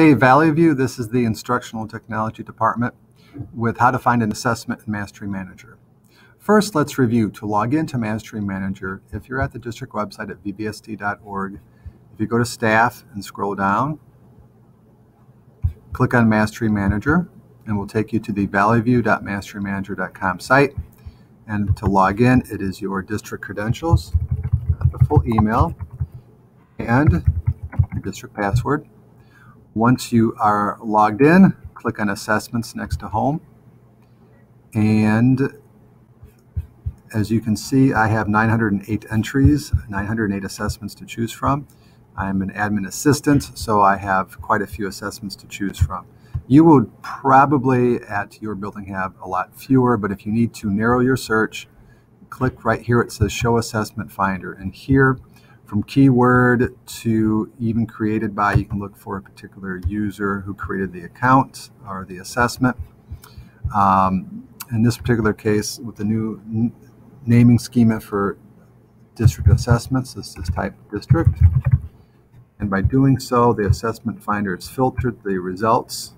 Hey, Valley View, this is the Instructional Technology Department with how to find an assessment in Mastery Manager. First, let's review. To log into Mastery Manager, if you're at the district website at vvsd.org, if you go to Staff and scroll down, click on Mastery Manager, and we'll take you to the valleyview.masterymanager.com site. And to log in, it is your district credentials, the full email, and your district password. Once you are logged in, click on Assessments next to Home. And as you can see, I have 908 entries, 908 assessments to choose from. I'm an admin assistant, so I have quite a few assessments to choose from. You would probably at your building have a lot fewer, but if you need to narrow your search, click right here. It says Show Assessment Finder. And here from keyword to even created by, you can look for a particular user who created the account or the assessment. Um, in this particular case, with the new naming schema for district assessments, this is type district. And by doing so, the assessment finder has filtered the results.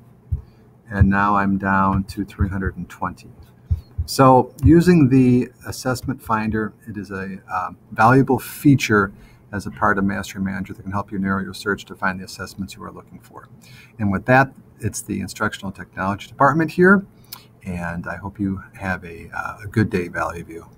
And now I'm down to 320. So using the assessment finder, it is a uh, valuable feature as a part of Mastery Manager that can help you narrow your search to find the assessments you are looking for. And with that, it's the Instructional Technology Department here, and I hope you have a, uh, a good day, Valley View.